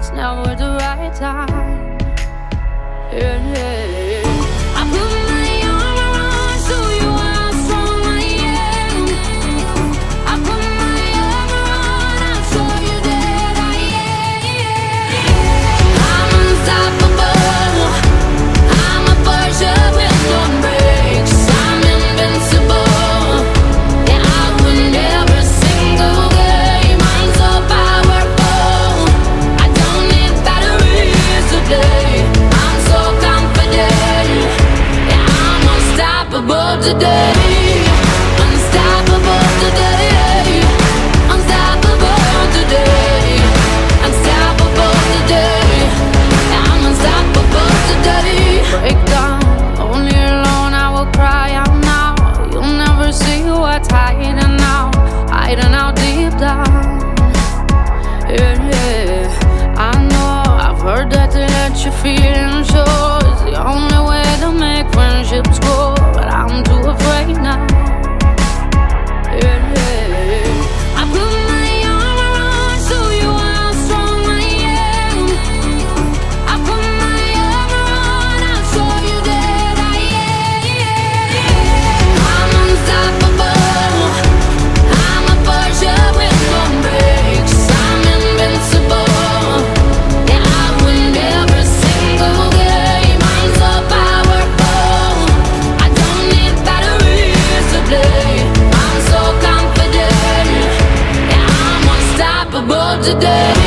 It's never the right time. Yeah, yeah. Today.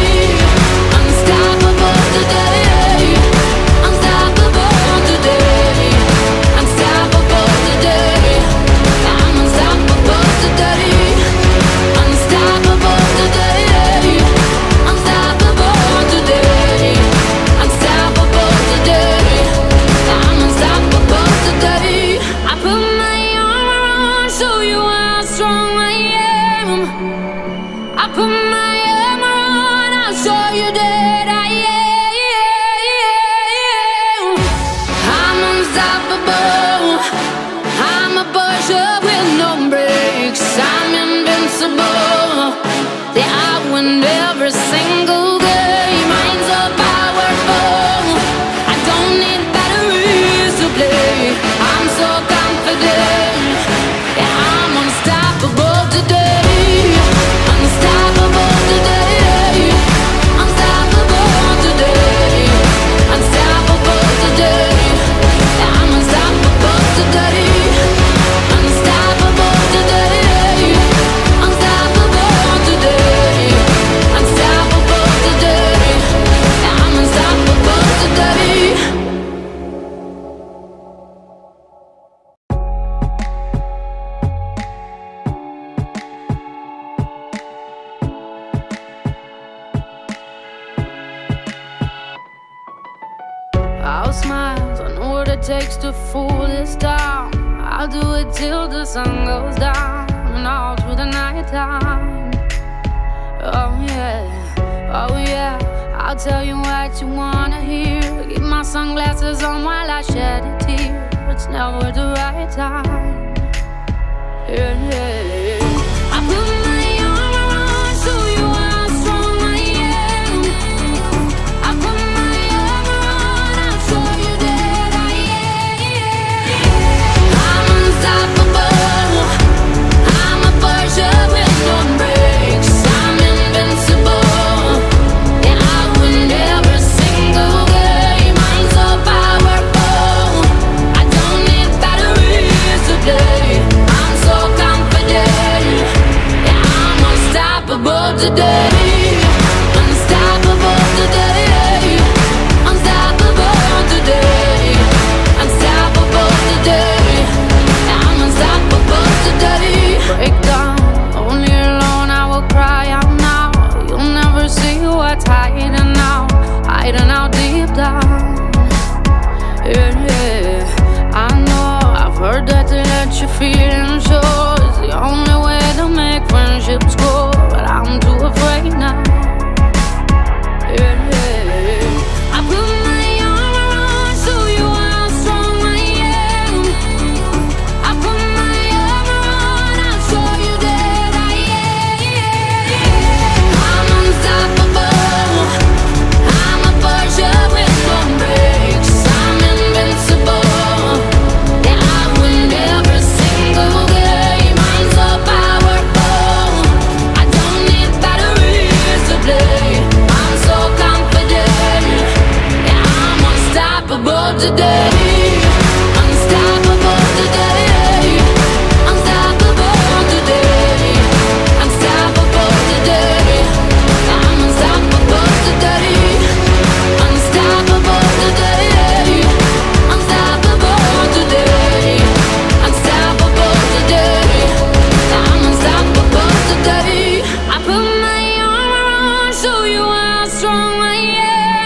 Show you how strong I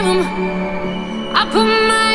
am. I put my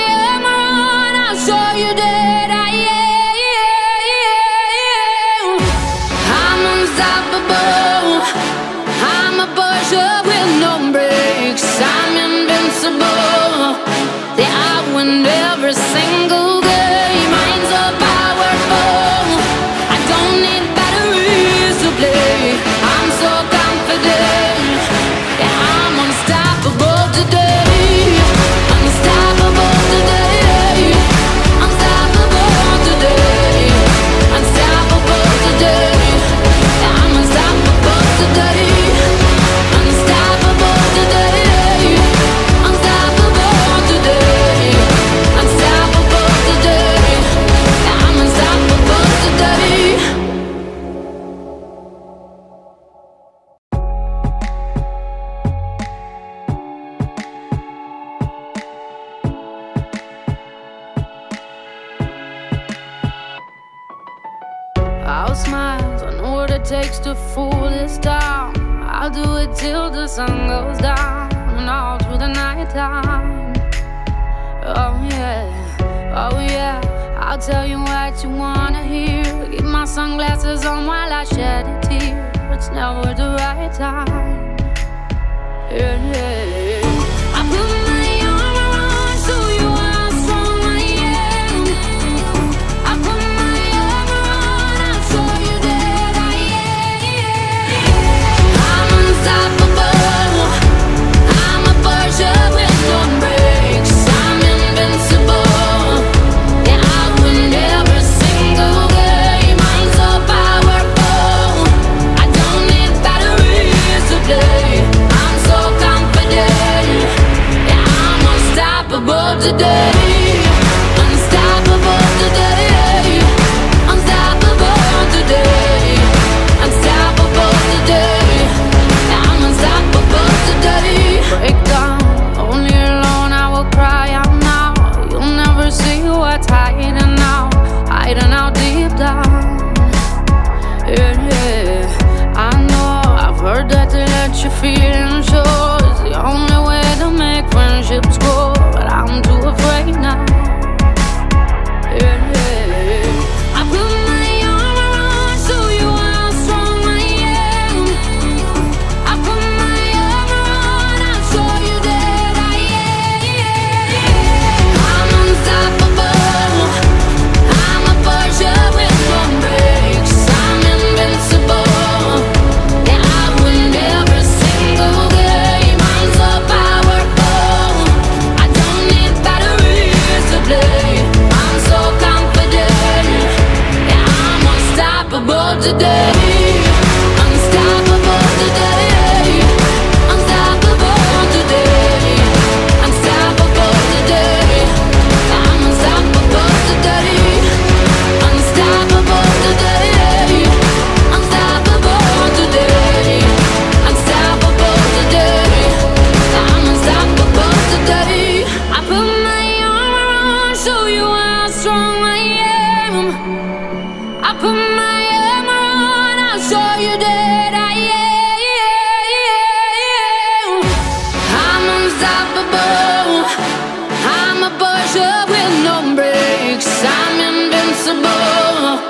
with no brakes. I'm invincible.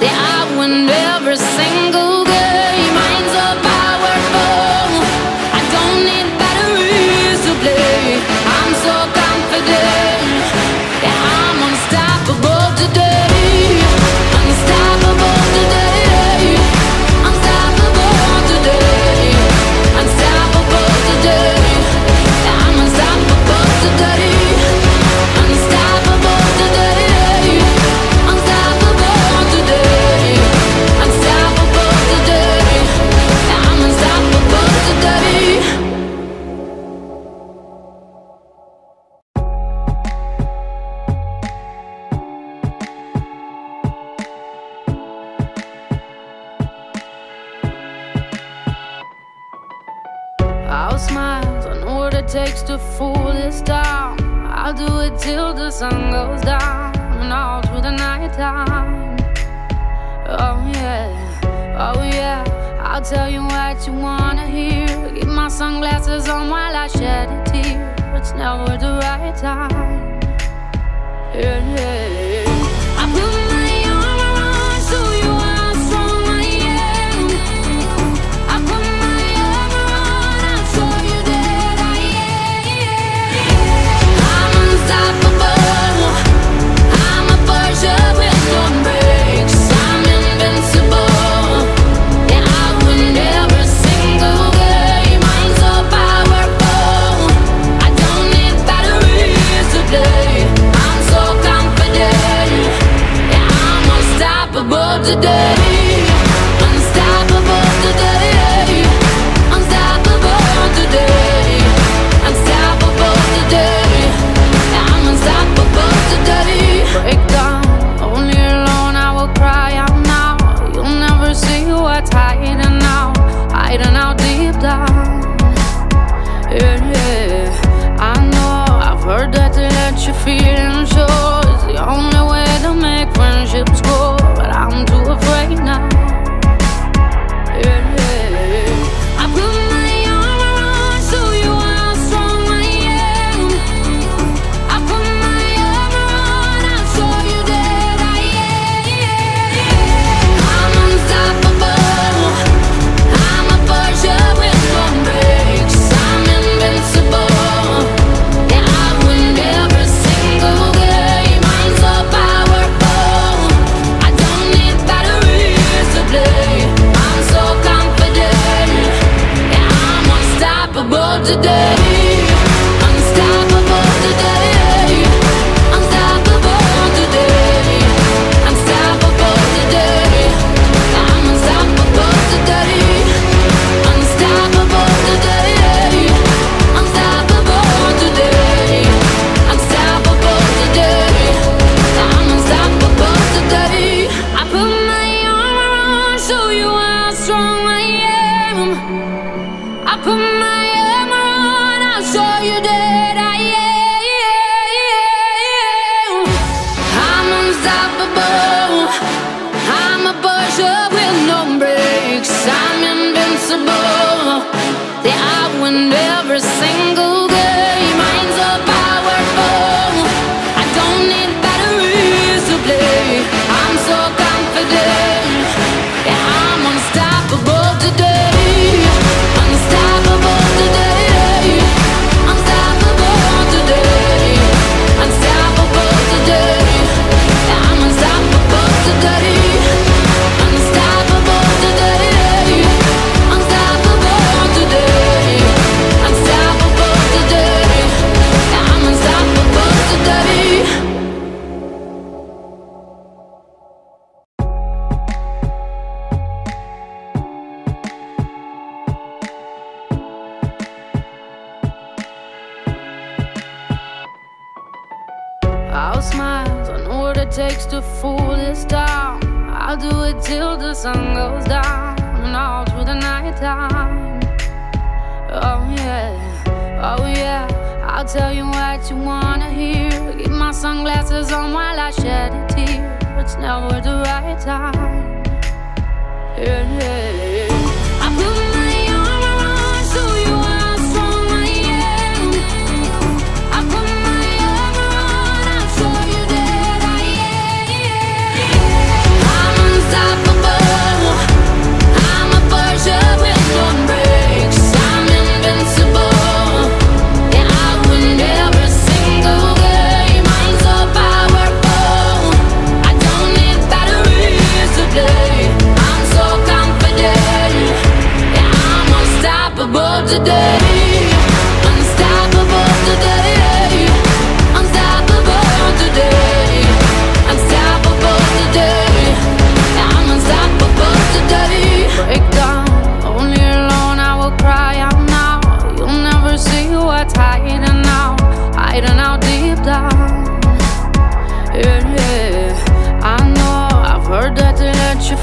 Yeah, I win every single.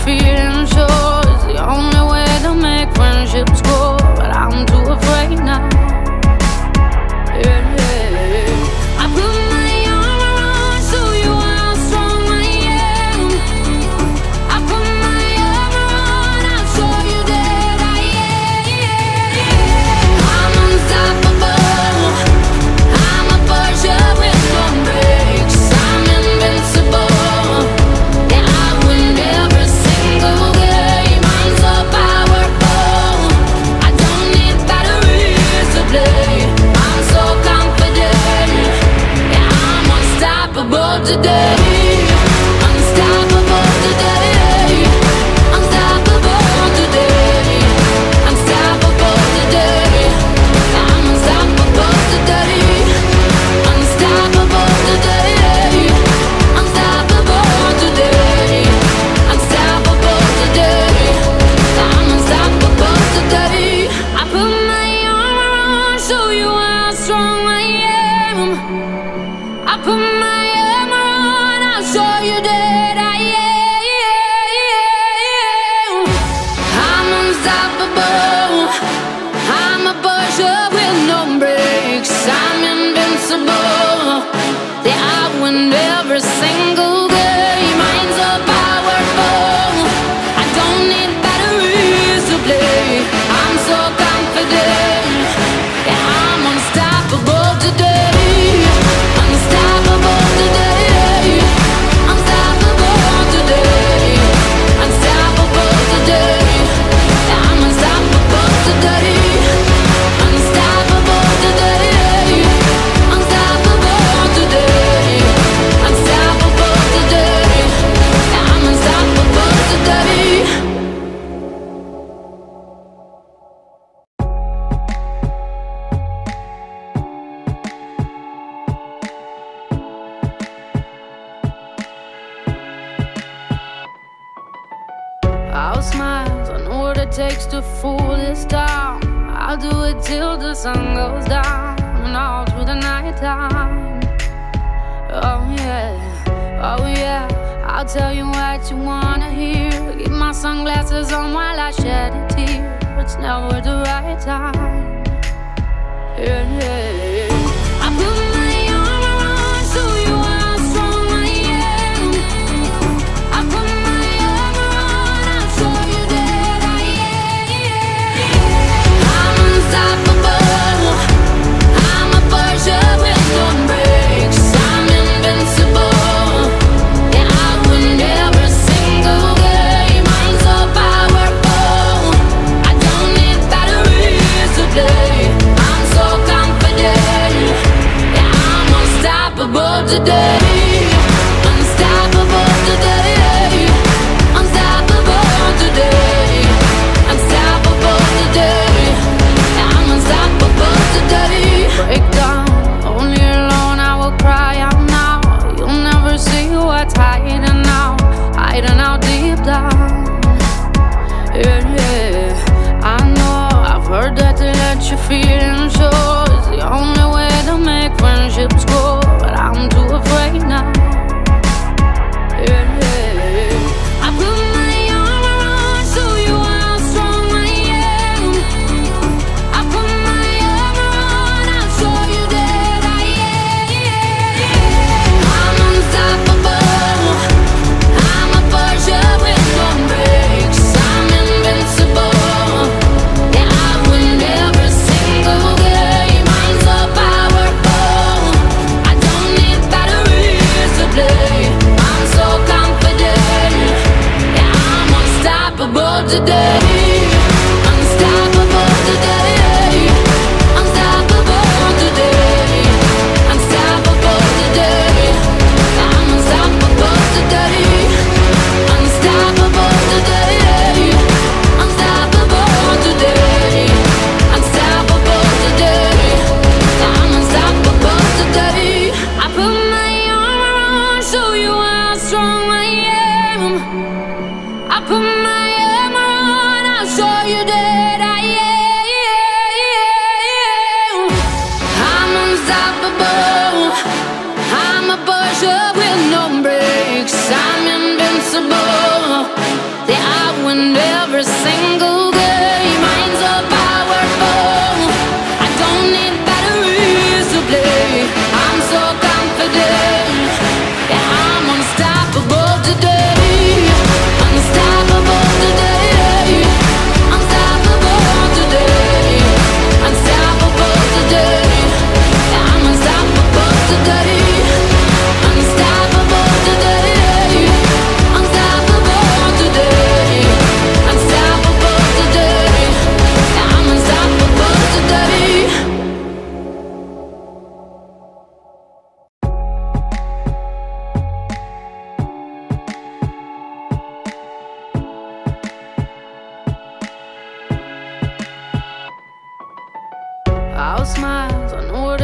To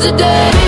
today.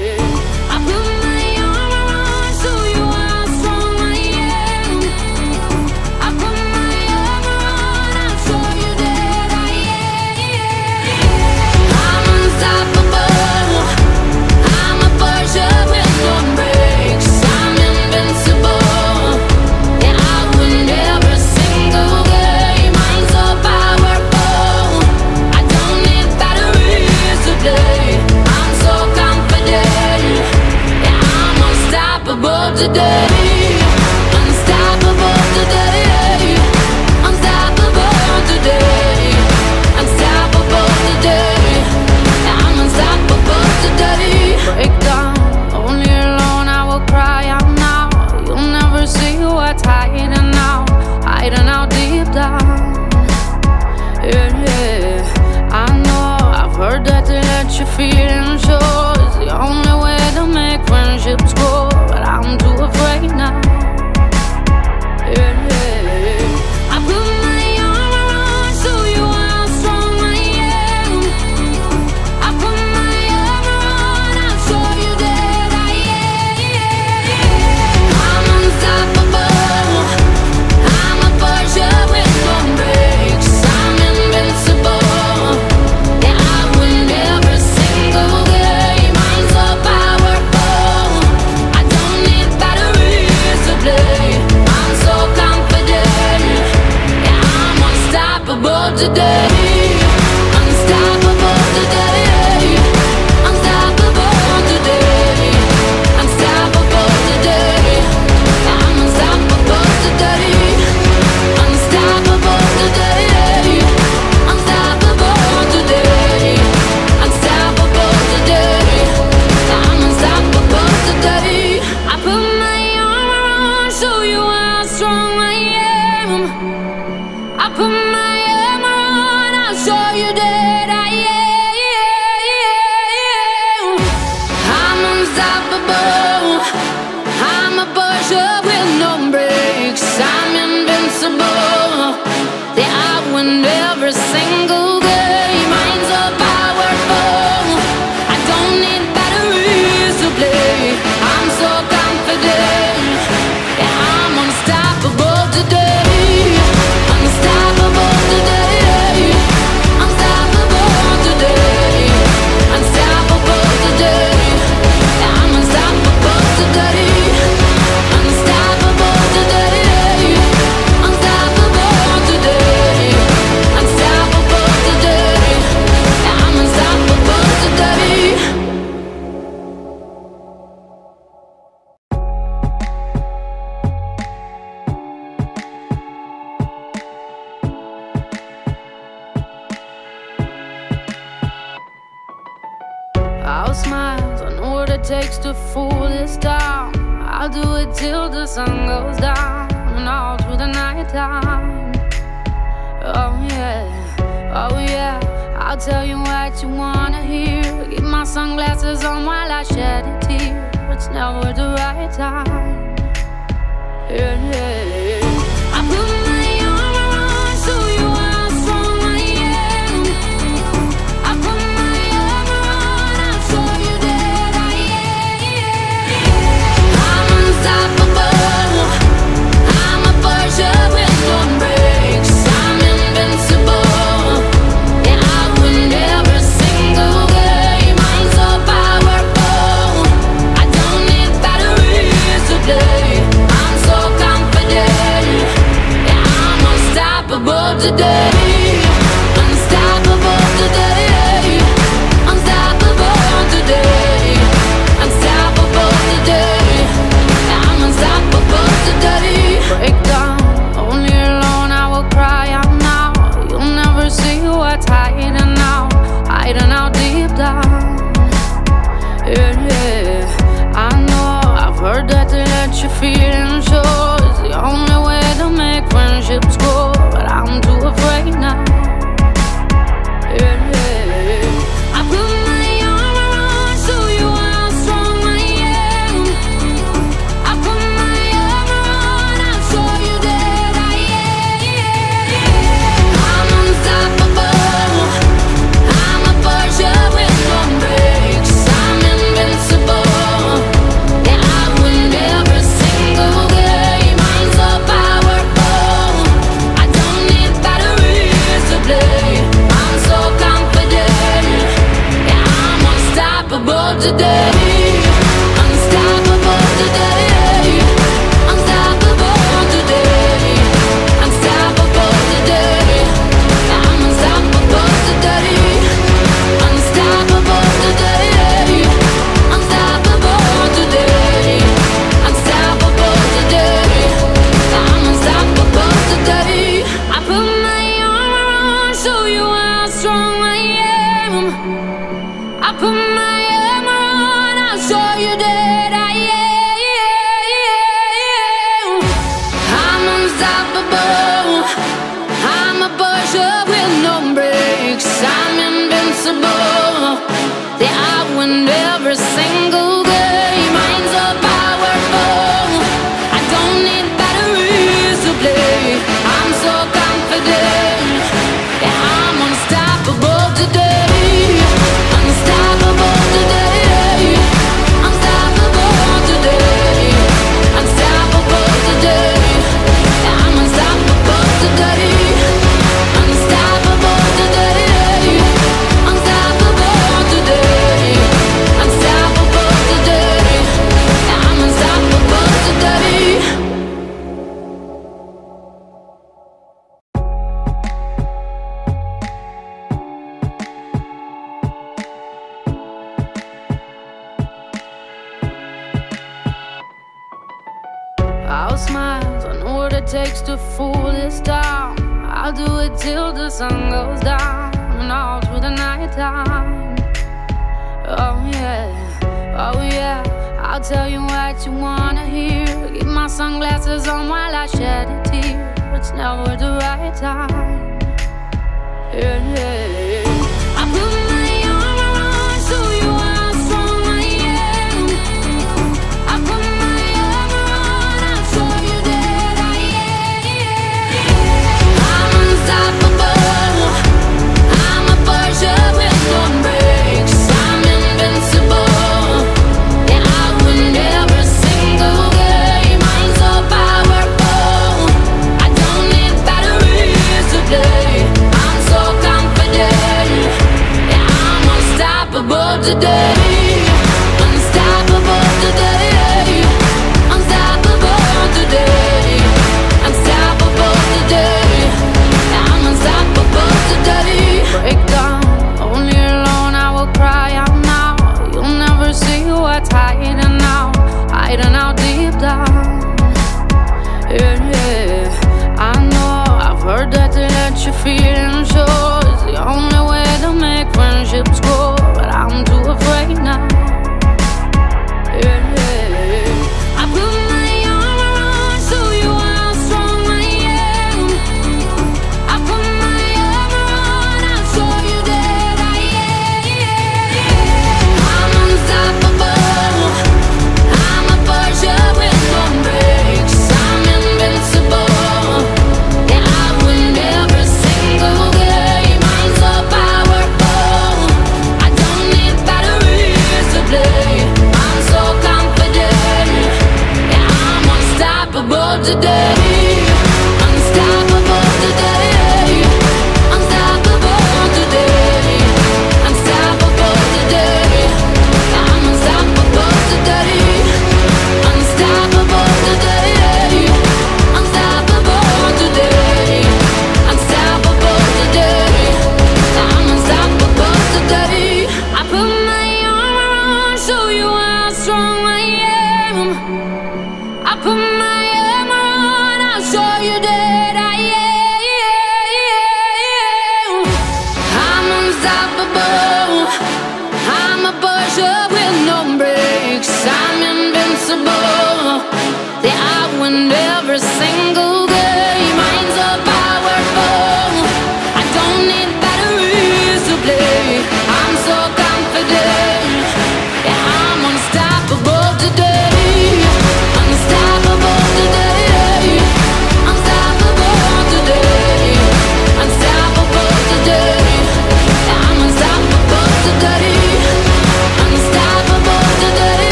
today today. my sunglasses on while I shed a tear. It's never the right time. Yeah, yeah, yeah. I put today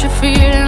that to let